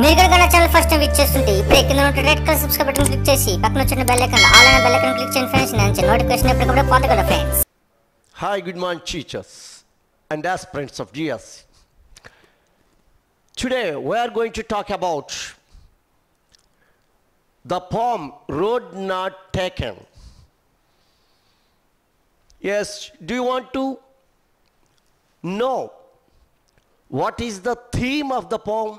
మీరు కనుక నా ఛానల్ ఫస్ట్ టైం విచ్ చేస్తుంటే ఇప్పుడే కింద ఉన్న red colour subscribe button click చేసి పక్కన వచ్చిన బెల్ ఐకాన్ ఆల్ అనే బెల్ ఐకాన్ క్లిక్ చేయండి ఫ్రెండ్స్ నేను నోటిఫికేషన్ ఎప్పటికప్పుడు పొందగలరు కదా friends Hi, good morning, teachers and aspirants of GS. Today, we are going to talk about the poem Road Not Taken. Yes, do you want to know what is the theme of the poem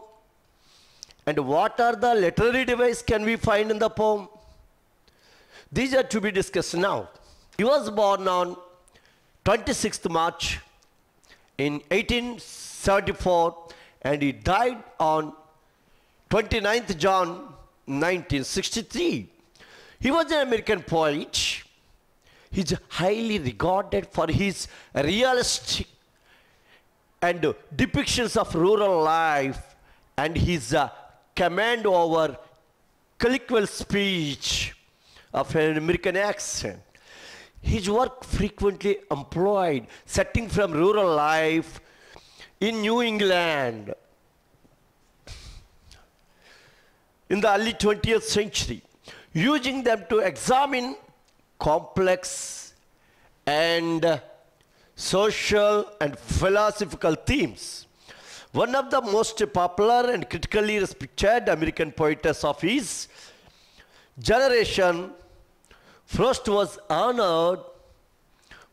and what are the literary device can we find in the poem? These are to be discussed now. He was born on 26th March in 1874 and he died on 29th John 1963. He was an American poet. He's highly regarded for his realistic and depictions of rural life and his uh, command over colloquial speech of an American accent. His work frequently employed setting from rural life in New England in the early 20th century, using them to examine complex and social and philosophical themes. One of the most popular and critically respected American poetess of his generation, Frost was honored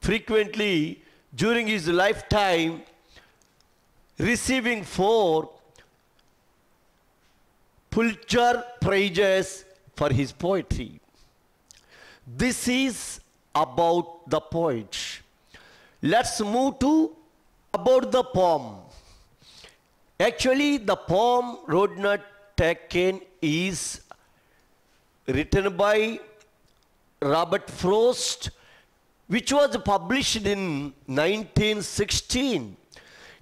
frequently during his lifetime, receiving four Pulitzer Prizes for his poetry. This is about the poet. Let's move to about the poem. Actually, the poem Road Not Taken is written by Robert Frost, which was published in 1916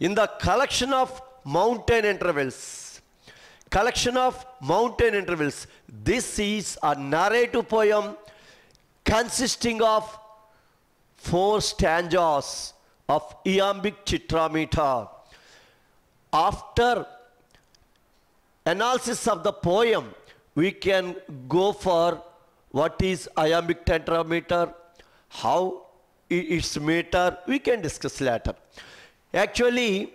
in the collection of mountain intervals. Collection of mountain intervals. This is a narrative poem consisting of four stanzas of iambic chitrameter. After analysis of the poem, we can go for what is iambic tetrameter, how its meter, we can discuss later. Actually,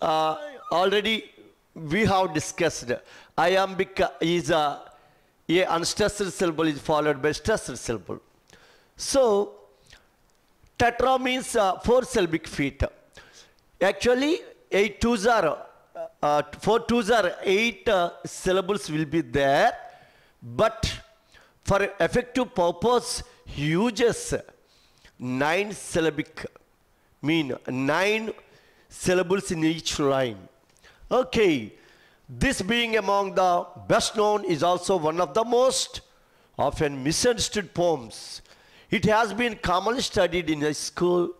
uh, already we have discussed iambic is a, a unstressed syllable is followed by stressed syllable. So, tetra means uh, four syllabic feet. Actually, eight twos are, uh, four twos are eight uh, syllables will be there, but for effective purpose, uses nine syllabic, mean nine syllables in each line. Okay, this being among the best known is also one of the most often misunderstood poems. It has been commonly studied in a school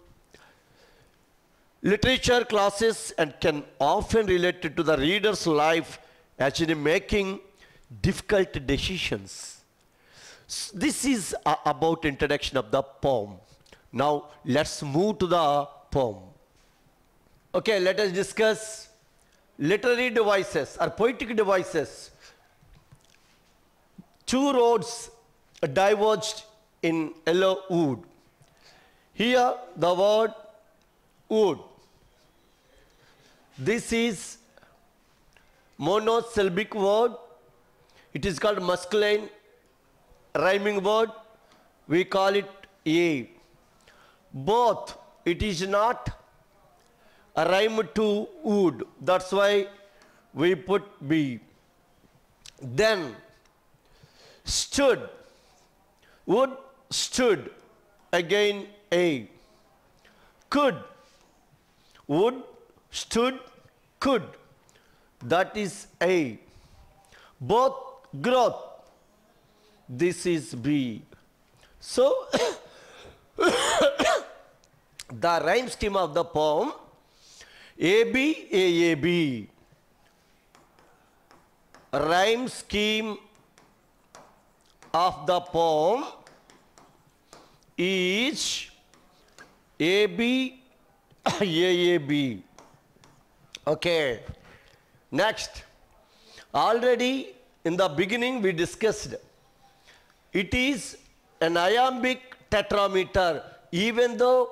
literature classes and can often relate to the reader's life in making difficult decisions. This is about introduction of the poem. Now let's move to the poem. Okay, let us discuss literary devices or poetic devices. Two roads diverged in yellow wood. Here the word wood. This is monosyllabic word. It is called masculine rhyming word. We call it a. Both. It is not a rhyme to wood. That's why we put B. Then stood. Wood stood. Again A. Could. Would stood could. That is A. Both growth. This is B. So the rhyme scheme of the poem AB AAB. Rhyme scheme of the poem is AB AAB. Okay. Next. Already in the beginning we discussed it is an iambic tetrameter even though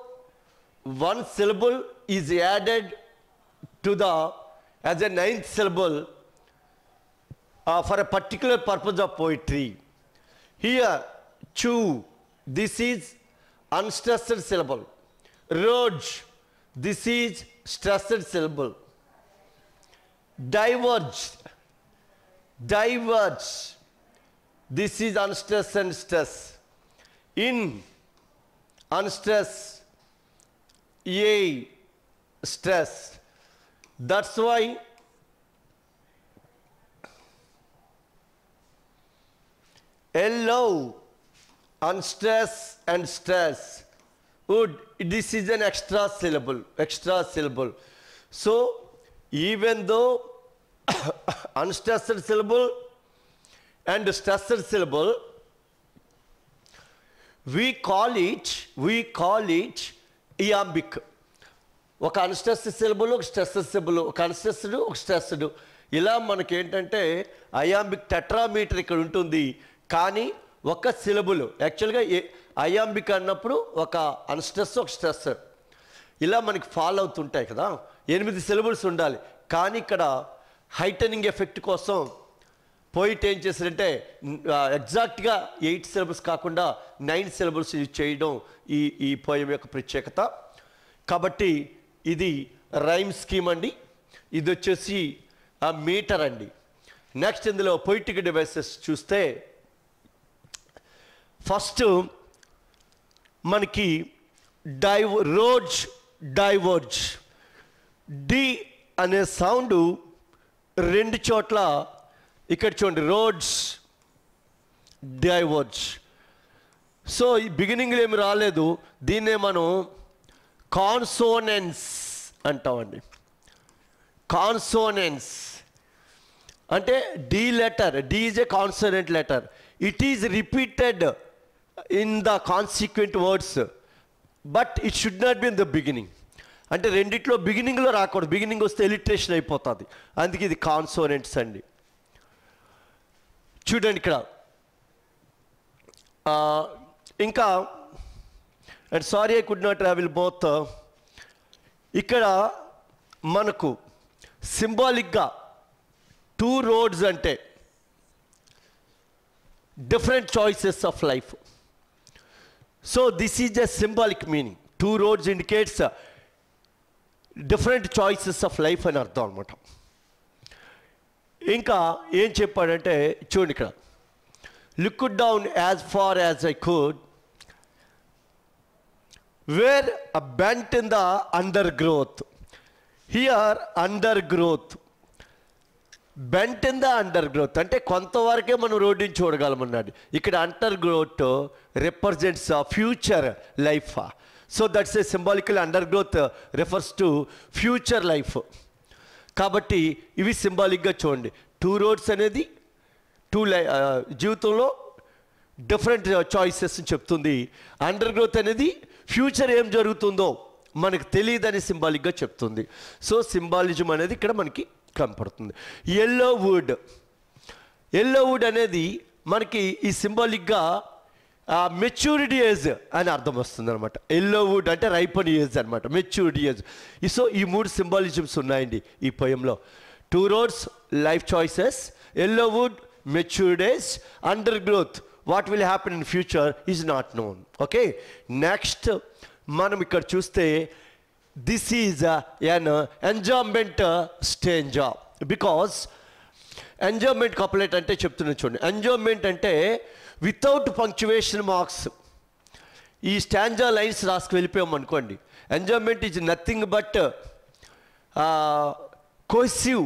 one syllable is added to the as a ninth syllable uh, for a particular purpose of poetry. Here, chew, this is unstressed syllable. Roach, this is stressed syllable. Diverge, diverge, this is unstressed and stress. In, unstressed, a, stress. That's why allow unstress and stress would this is an extra syllable extra syllable so even though unstressed syllable and stressed syllable we call it we call it iambic. ఒక unstressed syllable ఒక stressed syllable ఒక unstressed ఒక stressed ఇలా మనకి ఏంటంటే iambic టెట్రామీటర్ ఇక్కడ ఉంటుంది. కానీ ఒక సిలబుల్ యాక్చువల్గా అయాంబిక్ అన్నప్పుడు ఒక అన్స్ట్రెస్ ఒక స్ట్రెస్ ఇలా మనకి ఫాలో అవుతుంటాయి కదా. ఎనిమిది సిలబుల్స్ ఉండాలి. కానీ ఇక్కడ హైటనింగ్ ఎఫెక్ట్ కోసం పోయిట్ ఏం చేశారంటే ఎగ్జాక్ట్గా ఎయిట్ సిలబుల్స్ కాకుండా నైన్ సిలబుల్స్ యూజ్ చేయడం ఈ ఈ పోయం యొక్క ప్రత్యేకత. కాబట్టి ఇది రైమ్ స్కీమ్ అండి. ఇది వచ్చేసి ఆ మీటర్ అండి. నెక్స్ట్ ఇందులో పొయిటిక్ డివైసెస్ చూస్తే ఫస్ట్ మనకి డైవ్ రోజ్ డైవర్జ్ డి అనే సౌండ్ రెండు చోట్ల ఇక్కడ చూడండి రోడ్స్ డైవర్జ్ సో ఈ బిగినింగ్లో ఏమి రాలేదు దీన్నే మనం కాన్సోనెన్స్ అంటామండి. కాన్సోనెన్స్. అంటే D letter D is a consonant letter it is repeated in the consequent words but it should not be in the beginning అంటే రెండిట్లో బిగినింగ్లో రాకూడదు. బిగినింగ్ వస్తే ఎలిట్రేషన్ అయిపోతుంది. అందుకే ఇది కాన్సోనెంట్స్ అండి. చూడండి ఇక్కడ. ఇంకా and sorry I could not travel both ఇక్కడ మనకు సింబాలిక్గా టూ రోడ్స్ అంటే different choices of life so this is a symbolic meaning two roads indicates different choices of life అని అర్థం అనమాట ఇంకా ఏం చెప్పాడంటే చూడండి ఇక్కడ. Look down as far as I could where a bent in the undergrowth here undergrowth bent in the undergrowth అంటే కొంతవరకే మనం రోడ్డుని చూడగలమన్నాడు. ఇక్కడ undergrowth represents future life so that's a symbolical undergrowth refers to future life కాబట్టి ఇవి సింబాలిక్గా చూడండి two roads అనేది టూ లై జీవితంలో డిఫరెంట్ చాయిసెస్ చెప్తుంది అండర్ గ్రోత్ అనేది ఫ్యూచర్ ఏం జరుగుతుందో మనకు తెలియదని సింబాలిక్గా చెప్తుంది సో సింబాలిజం అనేది ఇక్కడ మనకి కనపడుతుంది ఎల్లో వుడ్ ఎల్లో వుడ్ అనేది మనకి ఈ సింబాలిక్గా మెచ్యూరిటీ ఏజ్ అని అర్థం వస్తుంది అనమాట ఎల్లో వుడ్ అంటే రైపన్ ఏజ్ అనమాట మెచ్యూరిటీ ఏజ్ సో ఈ మూడు సింబాలిజమ్స్ ఉన్నాయండి ఈ పోయంలో two roads life choices yellow wood matured age undergrowth what will happen in future is not known okay next మనం ఇక్కడ చూస్తే this is an enjambment stanza because enjambment couplet అంటే చెప్తున్నాను చూడండి. ఎంజాయ్మెంట్ అంటే వితౌట్ పంక్చువేషన్ మార్క్స్ ఈ stanza lines రాసుకు వెళ్ళిపోయాం అనుకోండి. Enjambment is nothing but cohesive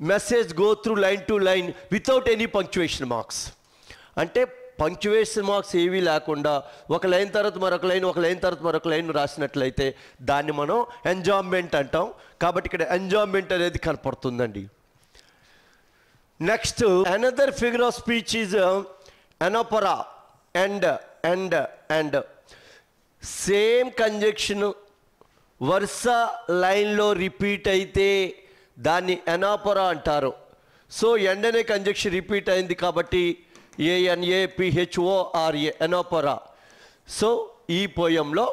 message go through line to line without any punctuation marks అంటే పంక్చువేషన్ మార్క్స్ ఏవీ లేకుండా ఒక లైన్ తర్వాత మరొక లైన్ ఒక లైన్ తర్వాత మరొక లైన్ రాసినట్లయితే దాన్ని మనం ఎంజాయ్మెంట్ అంటాం. కాబట్టి ఇక్కడ ఎంజాయ్మెంట్ అనేది కనపడుతుందండి. Next another figure of speech is anaphora and and and same conjunction వరుస లైన్లో రిపీట్ అయితే దాన్ని ఎనాపరా అంటారు. సో ఎండ్ అనే కంజక్షన్ రిపీట్ అయింది కాబట్టి ఏఎన్ఏ పిహెచ్ఓఆర్ఏ ఎనాపరా. సో ఈ పోయంలో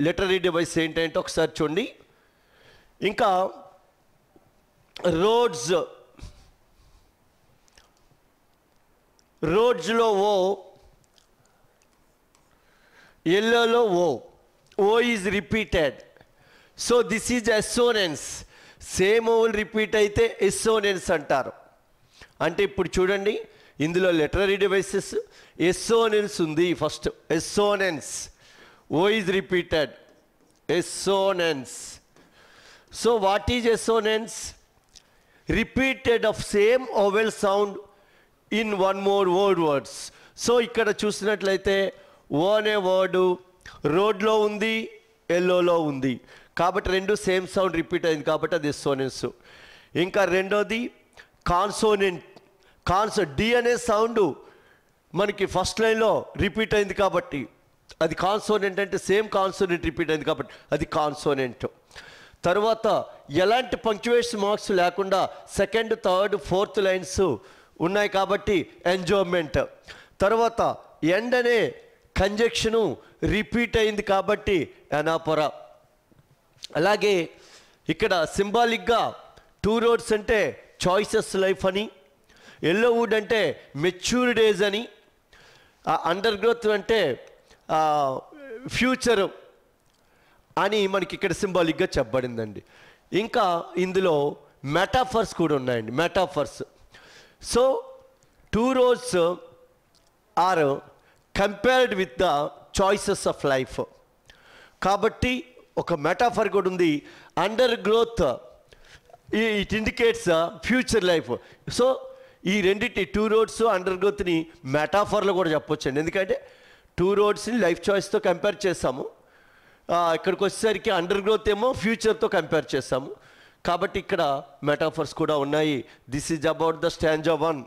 లిటరీ డివైస్ ఏంటంటే ఒకసారి చూడండి. ఇంకా రోడ్స్ రోడ్స్లో ఓ ఎల్లోలో O O is repeated so this is assonance same vowel repeat అయితే ఎస్సోనెన్స్ అంటారు. అంటే ఇప్పుడు చూడండి ఇందులో లిటరీ డివైసెస్ ఎస్సోనెన్స్ ఉంది first assonance O is repeated assonance so what is assonance repeated of same vowel sound in one more word words so ఇక్కడ చూసినట్లయితే ఓ అనే వర్డు రోడ్లో ఉంది ఎల్లోలో ఉంది. కాబట్టి రెండు సేమ్ సౌండ్ రిపీట్ అయింది కాబట్టి అది సోనెన్స్ ఇంకా రెండోది కాన్సోనెంట్ కాన్సో డి అనే సౌండ్ మనకి ఫస్ట్ లైన్లో రిపీట్ అయింది కాబట్టి. అది కాన్సోనెంట్ అంటే సేమ్ కాన్సోనెంట్ రిపీట్ అయింది కాబట్టి అది కాన్సోనెంట్. తర్వాత ఎలాంటి పంక్చువేషన్ మార్క్స్ లేకుండా సెకండ్ థర్డ్ ఫోర్త్ లైన్స్ ఉన్నాయి కాబట్టి ఎంజాయ్మెంట్ తర్వాత ఎండ్ అనే కంజక్షను రిపీట్ అయింది కాబట్టి ఎనాపొర అలాగే ఇక్కడ సింబాలిక్గా టూ రోడ్స్ అంటే చాయిసెస్ లైఫ్ అని ఎల్లో వుడ్ అంటే మెచ్యూర్ డేస్ అని అండర్ గ్రోత్ అంటే ఫ్యూచర్ అని మనకి ఇక్కడ సింబాలిక్గా చెప్పబడిందండి. ఇంకా ఇందులో మెటాఫర్స్ కూడా ఉన్నాయండి metaphors so two roads are compared with the choices of life కాబట్టి ఒక మెటాఫర్ కూడా ఉంది undergrowth it indicates future life so ఈ రెండింటి టూ రోడ్స్ అండర్ గ్రోత్ని మెటాఫర్లో కూడా చెప్పొచ్చండి. ఎందుకంటే టూ రోడ్స్ని లైఫ్ చాయిస్తో కంపేర్ చేస్తాము. ఇక్కడికి వచ్చేసరికి అండర్ గ్రోత్ ఏమో ఫ్యూచర్తో కంపేర్ చేస్తాము. కాబట్టి ఇక్కడ మెటాఫర్స్ కూడా ఉన్నాయి. This is about the stand one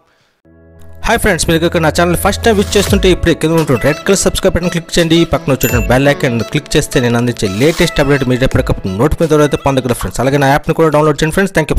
hi friends మీరు ఇక్కడ నా ఛానల్ ఫస్ట్ టైం విచ్ చేస్తుంటే ఇప్పుడు కింద ఉంటుంది red colour subscribe button click చేయండి. పక్కన వచ్చే బెల్ ఐకన్ క్లిక్ చేస్తే నేను అందించే లేటెస్ట్ అప్డేట్ మీరు ఎప్పటికప్పుడు నోటిఫికేషన్ అయితే పొందగలరు ఫ్రెండ్స్ అలాగే నా యాప్ని కూడా డౌన్లోడ్ చేయండి. Friends thank you